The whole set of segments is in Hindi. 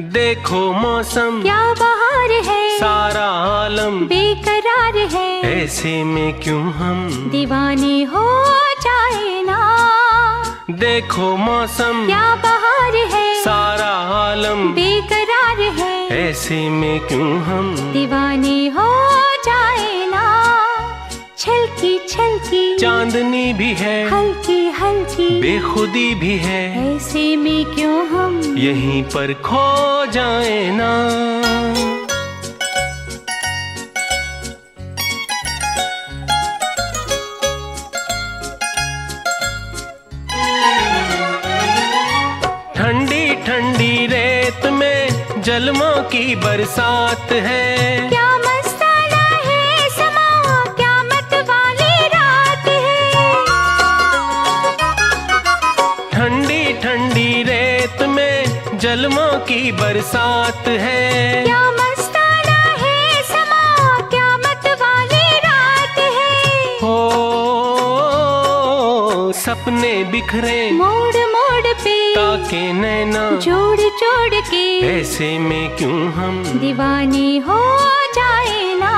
देखो मौसम। क्या बहार है? सारा आलम। बेकरार है। ऐसे में क्यों हम? दीवाने हो जाए ना। देखो मौसम। क्या बहार है? सारा आलम। बेकरार है। ऐसे में क्यों हम? दीवाने हो जाए ना। छलकी छलकी। चांदनी भी है। हल्की हल्की। बेखुदी भी है। ऐसे में क्यों हम? यहीं पर खो जाए ना। ठंडी ठंडी रेत में जलमों की बरसात है। जलमों की बरसात है। क्या मस्ताना है समा क्या मत वाली रात है। हो सपने बिखरे मोड़ मोड़ पे ताके नैना। जोड़ जोड़ के ऐसे में क्यों हम दीवाने हो जाए ना?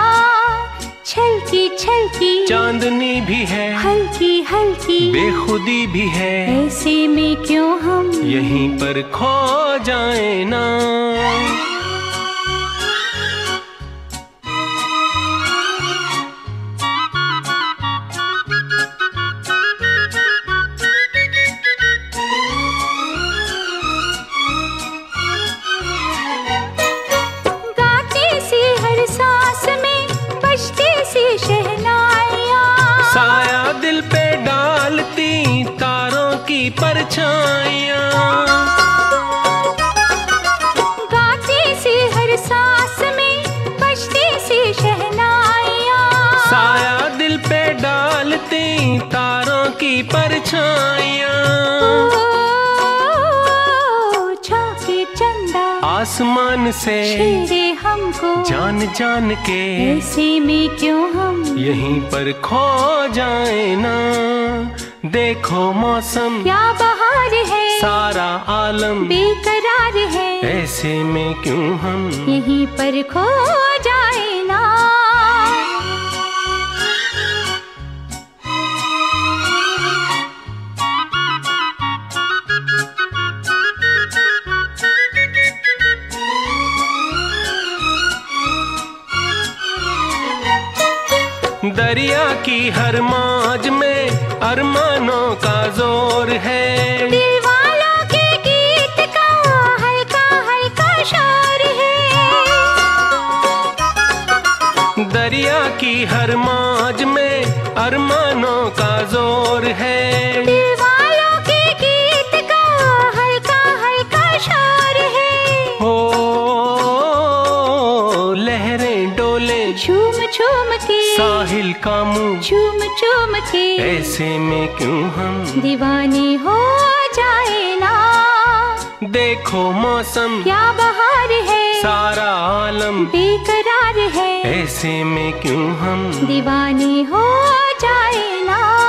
छलकी छलकी। चांदनी भी है। हल्की हल्की। बेखुदी भी है। ऐसे में क्यों हम यहीं पर खो जाए ना? आसमान से छेड़े हमको। जान जान के ऐसे में क्यों हम यहीं पर खो जाए ना? देखो मौसम। क्या बहार है? सारा आलम। बेकरार है। ऐसे में क्यों हम? यहीं पर खो जाए ना। दरिया की हर माज में अरमानों का ज़ोर है। दिल के गीत का हल्का हल्का शोर है। दरिया की हर मौज में अरमानों का ज़ोर है। दिल के गीत का हल्का हल्का शोर है। हो लहरें डोले झूम झूम के साहिल का मुँह। चूम चूम के ऐसे में क्यों हम दीवाने हो जाए ना? देखो मौसम। क्या बहार है? सारा आलम। बेकरार है। ऐसे में क्यों हम दीवाने हो जाए ना?